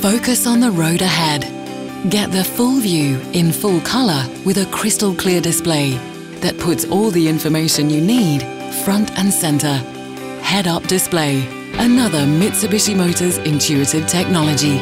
Focus on the road ahead. Get the full view in full colour with a crystal clear display that puts all the information you need front and centre. Head-up display, another Mitsubishi Motors intuitive technology.